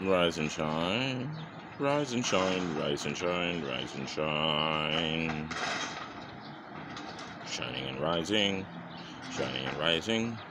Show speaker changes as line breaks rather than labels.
Rise and shine, rise and shine, rise and shine, rise and shine. Shining and rising, shining and rising.